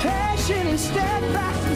passion and steadfast.